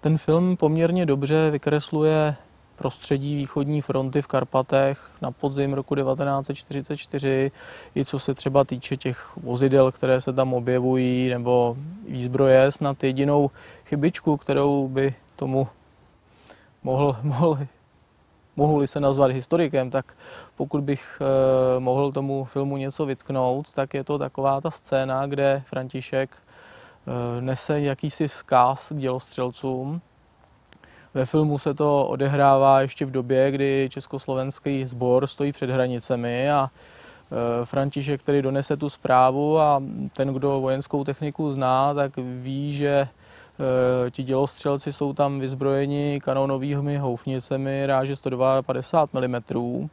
Ten film poměrně dobře vykresluje prostředí východní fronty v Karpatech na podzim roku 1944, i co se třeba týče těch vozidel, které se tam objevují, nebo výzbroje, snad jedinou chybičku, kterou by tomu mohl, mohl mohu se nazvat historikem, tak pokud bych eh, mohl tomu filmu něco vytknout, tak je to taková ta scéna, kde František nese jakýsi vzkaz k dělostřelcům. Ve filmu se to odehrává ještě v době, kdy československý sbor stojí před hranicemi a eh, František, který donese tu zprávu a ten, kdo vojenskou techniku zná, tak ví, že Eh, ti dělostřelci jsou tam vyzbrojeni kanonovými houfnicemi ráže 150 mm.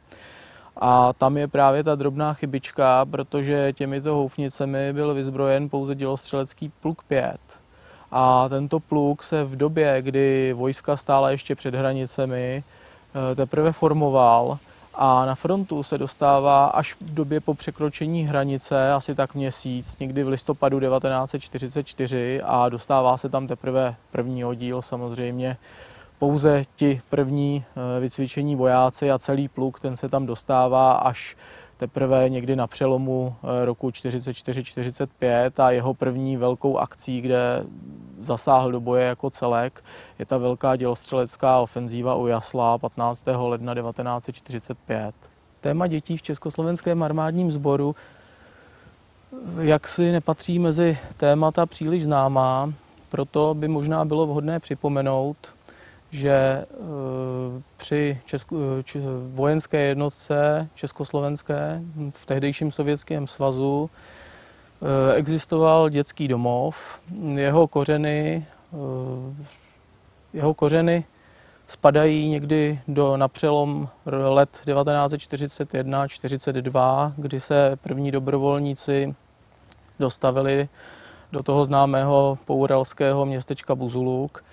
A tam je právě ta drobná chybička, protože těmito houfnicemi byl vyzbrojen pouze dělostřelecký pluk 5. A tento pluk se v době, kdy vojska stála ještě před hranicemi, eh, teprve formoval a na frontu se dostává až v době po překročení hranice, asi tak měsíc, někdy v listopadu 1944 a dostává se tam teprve první oddíl samozřejmě. Pouze ti první eh, vycvičení vojáci a celý pluk, ten se tam dostává až teprve někdy na přelomu eh, roku 44-45 a jeho první velkou akcí, kde zasáhl do boje jako celek, je ta velká dělostřelecká ofenzíva u Jasla 15. ledna 1945. Téma dětí v Československém armádním sboru jak si nepatří mezi témata příliš známá, proto by možná bylo vhodné připomenout, že eh, při česku, či, vojenské jednotce československé v tehdejším sovětském svazu eh, existoval dětský domov. Jeho kořeny, eh, jeho kořeny spadají někdy do napřelom let 1941-42, kdy se první dobrovolníci dostavili do toho známého pouralského městečka Buzuluk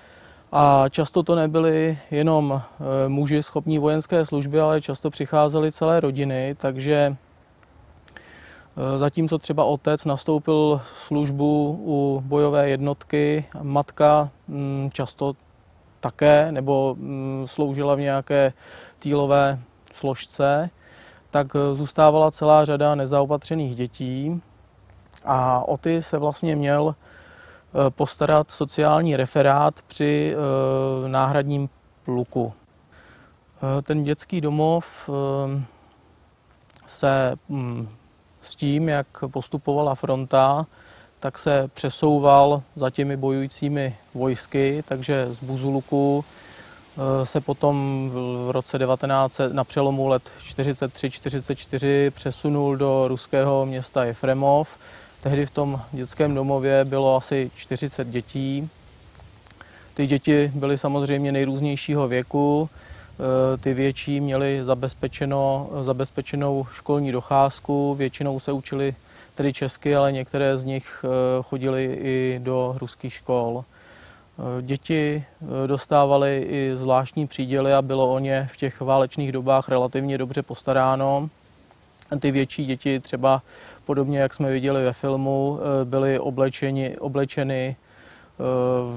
a často to nebyli jenom eh, muži schopní vojenské služby, ale často přicházely celé rodiny, takže eh, zatímco třeba otec nastoupil službu u bojové jednotky, matka mm, často také, nebo mm, sloužila v nějaké týlové složce, tak eh, zůstávala celá řada nezaopatřených dětí. A o ty se vlastně měl postarat sociální referát při eh, náhradním pluku. Eh, ten dětský domov se hm, s tím, jak postupovala fronta, tak se přesouval za těmi bojujícími vojsky, takže z Buzuluku se potom v roce 19 na přelomu let 43-44 přesunul do ruského města Jefremov, Tehdy v tom dětském domově bylo asi 40 dětí. Ty děti byly samozřejmě nejrůznějšího věku. E, ty větší měly zabezpečeno, zabezpečenou školní docházku, většinou se učili tedy česky, ale některé z nich e, chodili i do ruských škol. E, děti dostávaly i zvláštní příděly a bylo o ně v těch válečných dobách relativně dobře postaráno. Ty větší děti třeba podobně jak jsme viděli ve filmu, eh, byly oblečeni, oblečeny eh,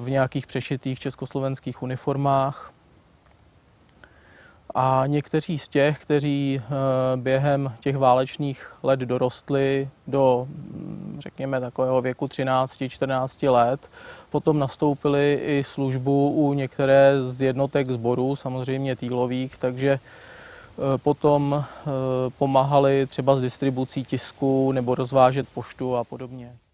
v nějakých přešitých československých uniformách. A někteří z těch, kteří eh, během těch válečných let dorostli do, hm, řekněme, takového věku 13-14 let, potom nastoupili i službu u některé z jednotek sborů, samozřejmě týlových, takže potom eh, pomáhali třeba s distribucí tisku nebo rozvážet poštu a podobně.